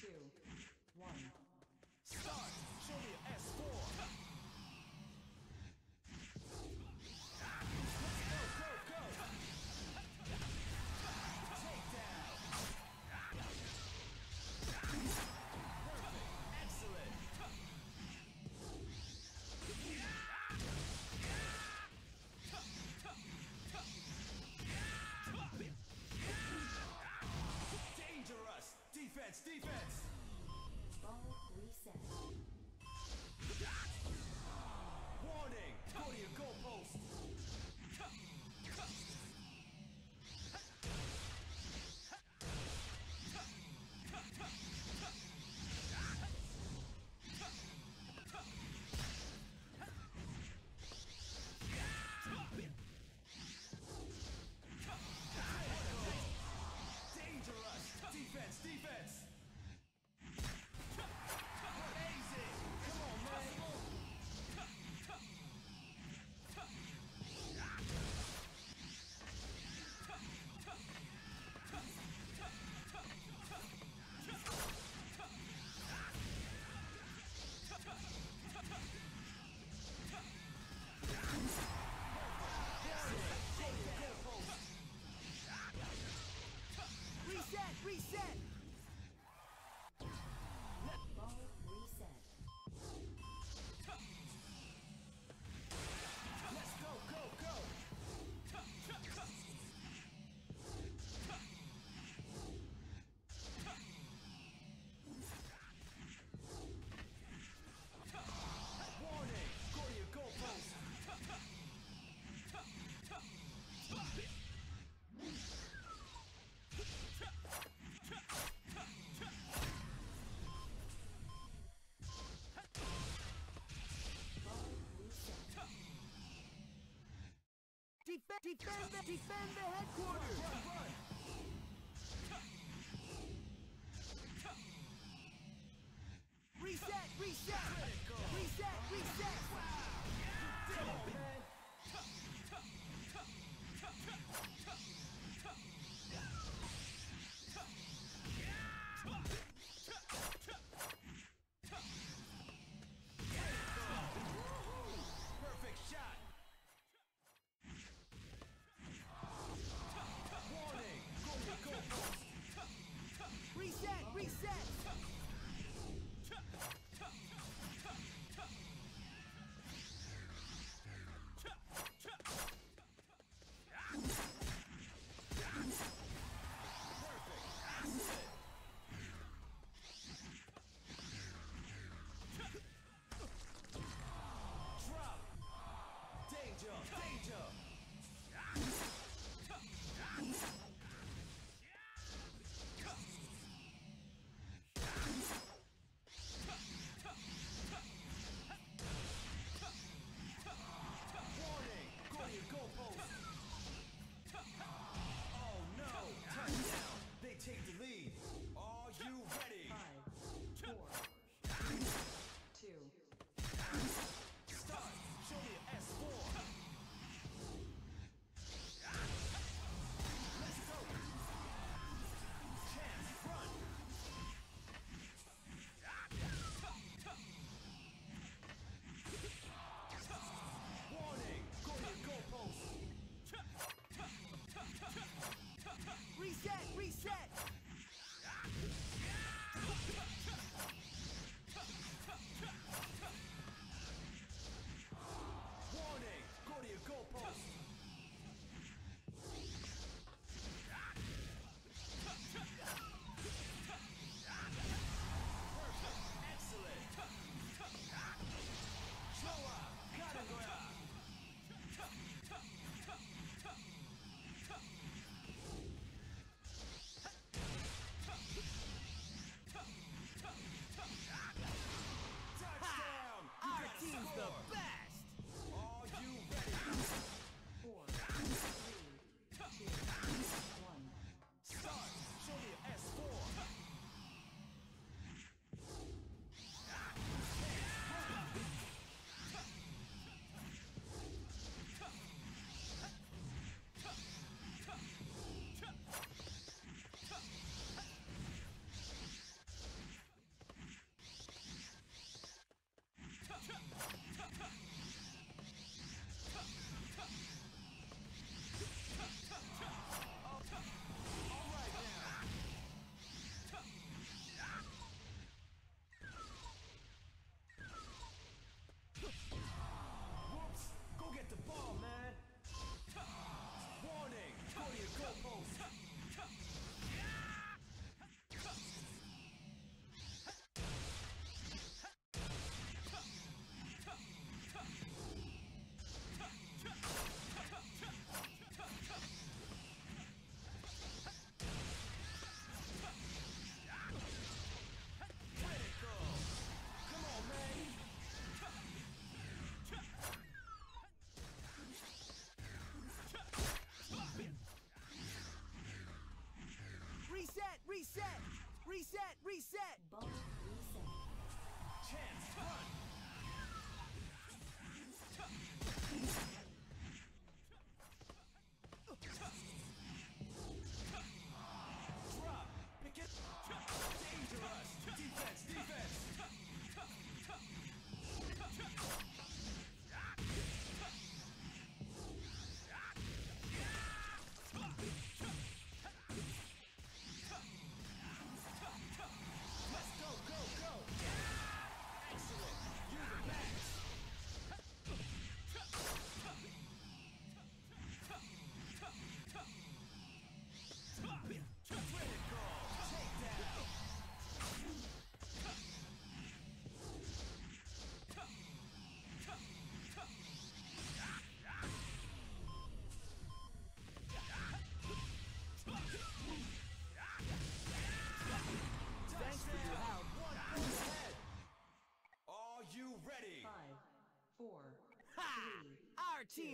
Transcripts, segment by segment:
two, Defend, the, defend the headquarters! Run, run!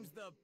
seems the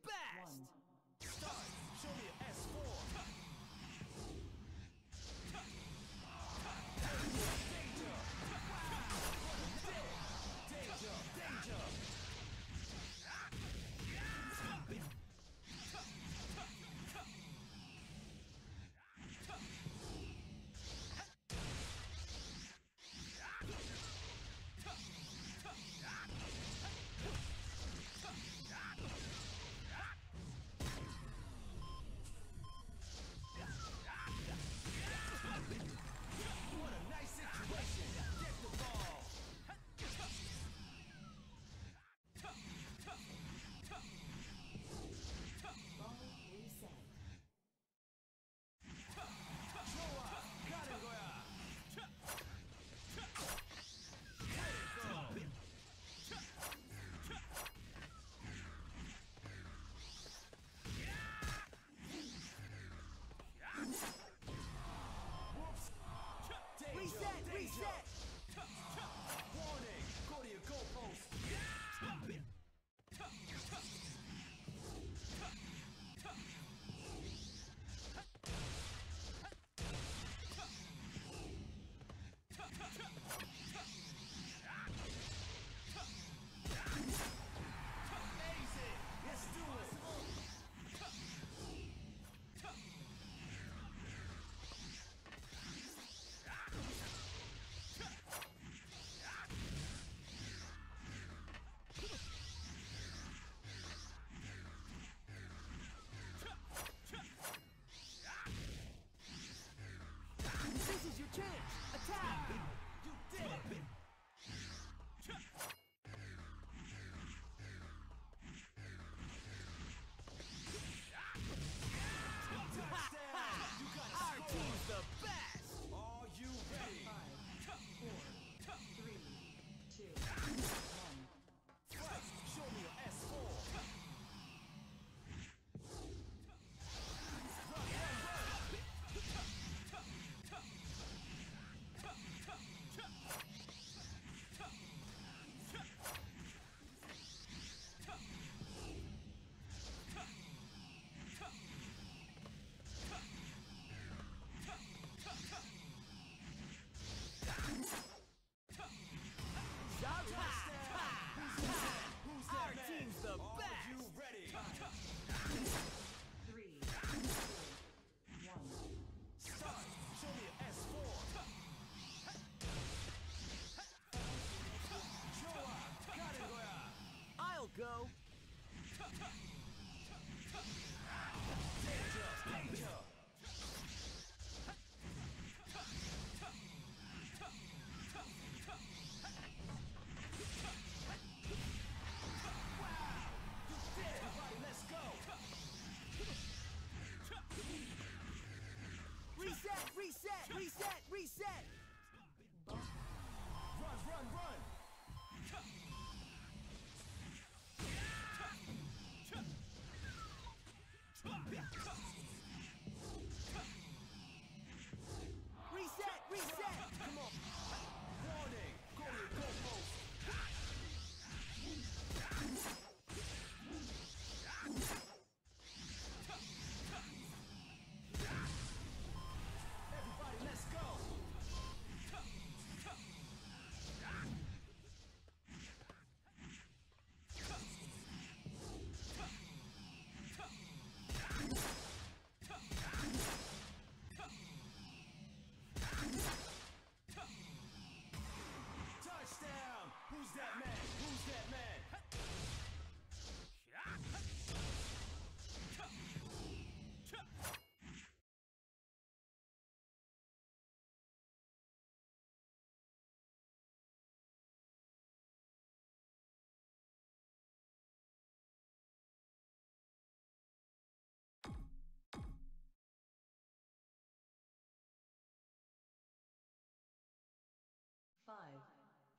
Yeah.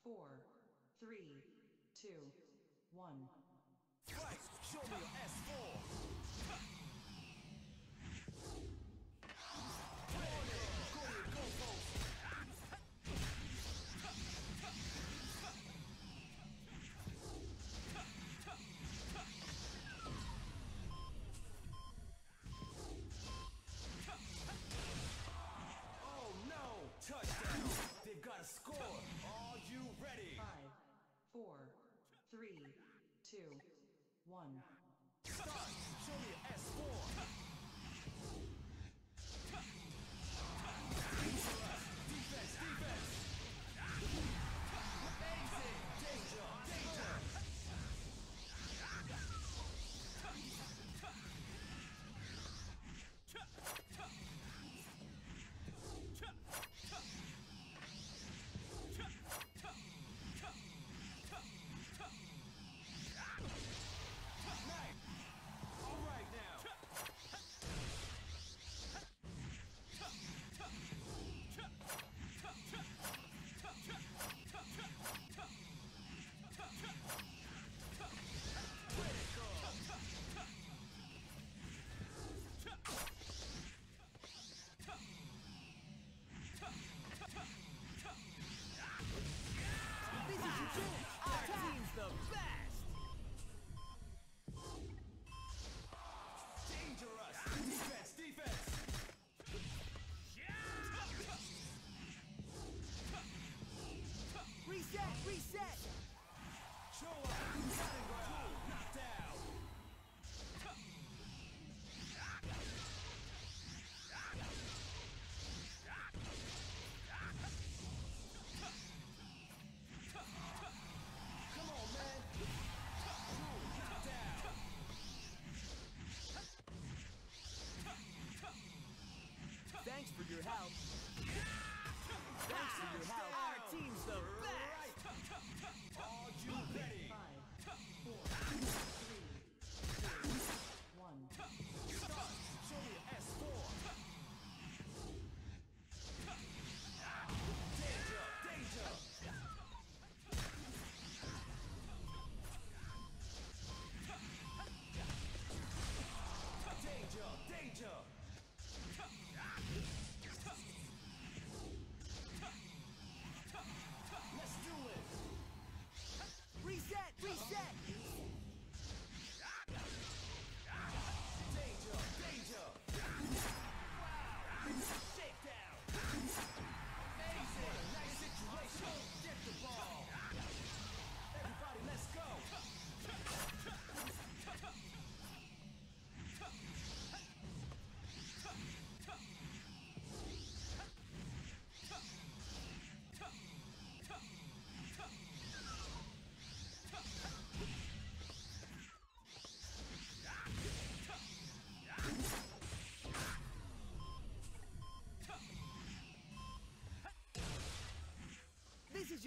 four, three, two, one. Christ, show me your S4!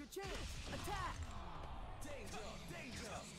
Your chance. Attack. Danger, danger.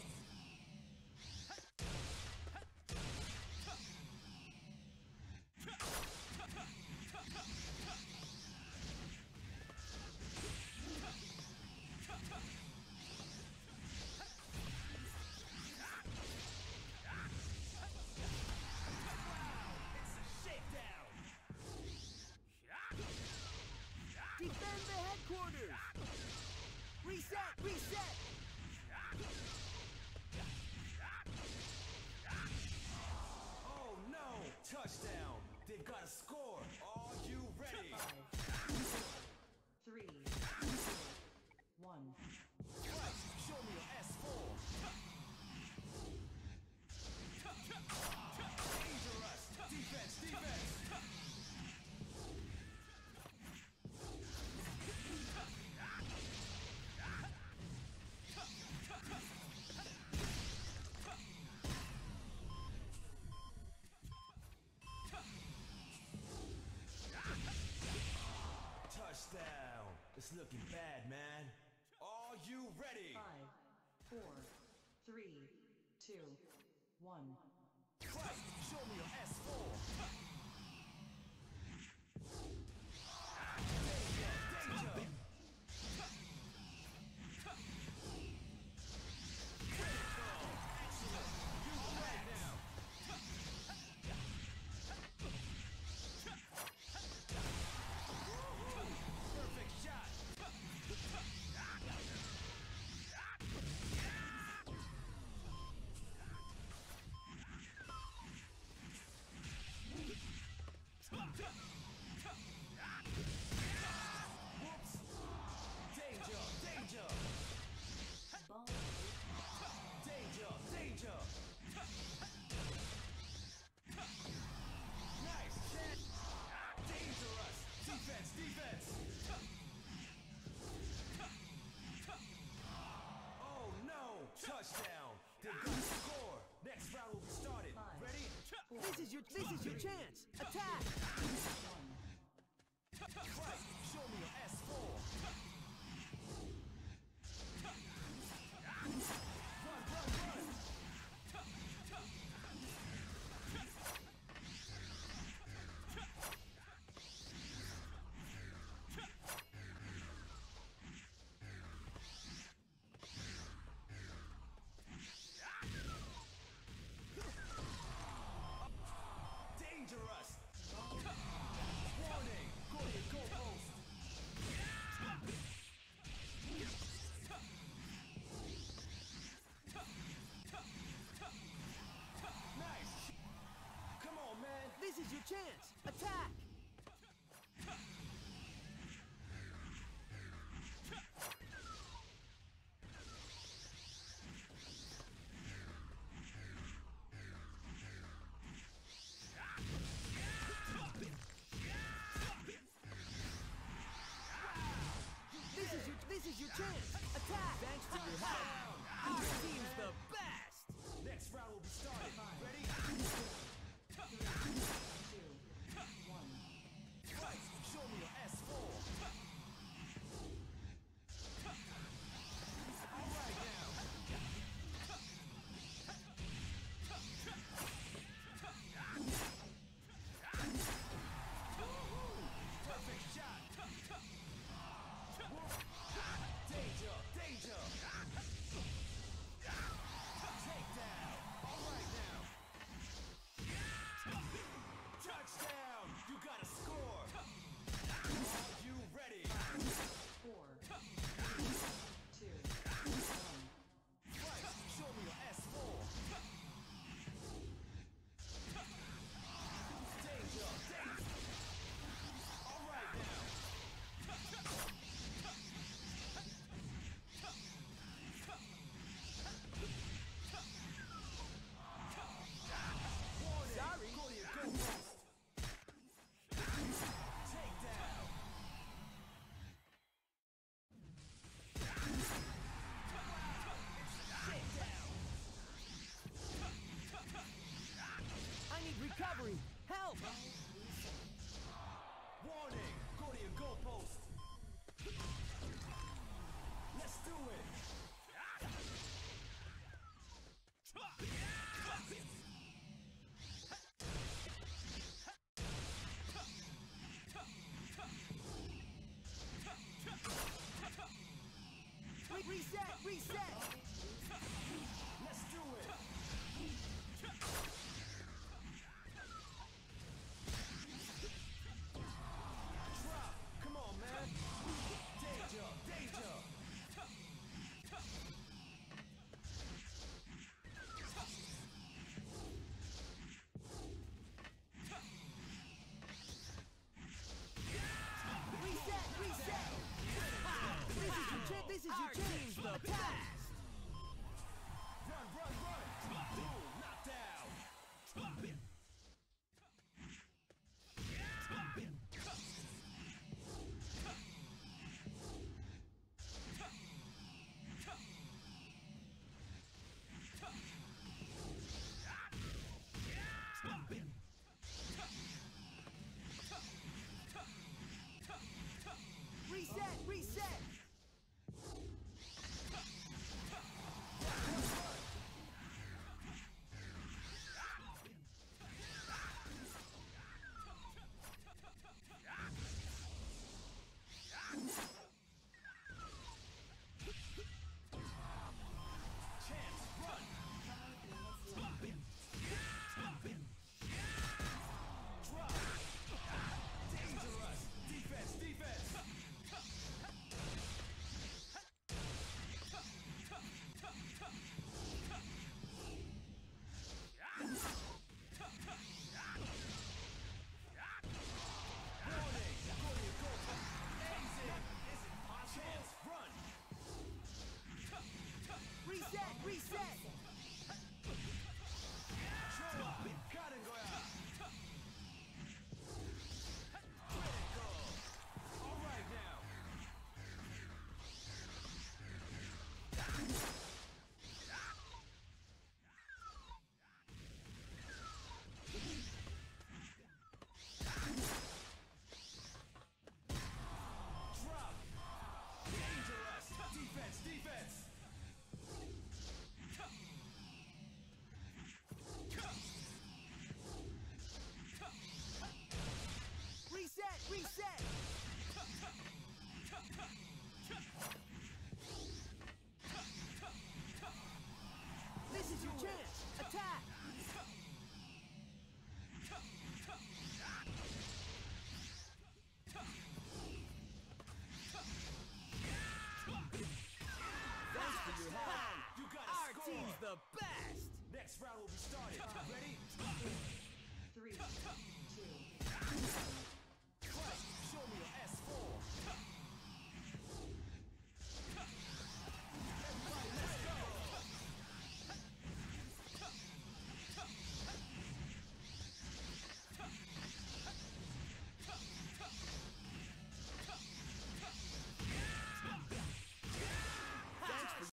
Chance.